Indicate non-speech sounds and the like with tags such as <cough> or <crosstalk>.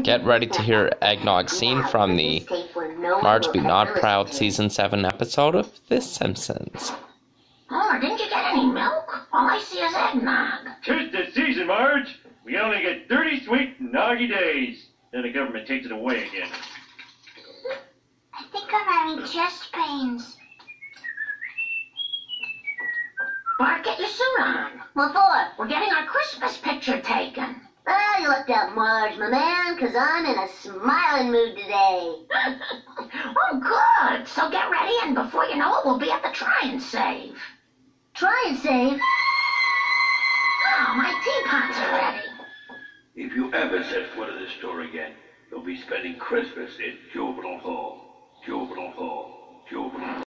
Get ready to hear eggnog scene from the Marge Be Not Proud Season 7 episode of The Simpsons. Homer, didn't you get any milk? All I see is eggnog. Tis the season, Marge. We only get 30 sweet, noggy days. Then the government takes it away again. I think I'm having chest pains. Bart, get your suit on. What for? We're getting our Christmas picture taken. Well, you Marge, my man, 'cause I'm in a smiling mood today. <laughs> oh, good. So get ready, and before you know it, we'll be at the Try-N-Save. Try and save. Oh, my teapots are ready. If you ever set foot in this store again, you'll be spending Christmas in Juvenile Hall. Juvenile Hall. Juvenile Hall.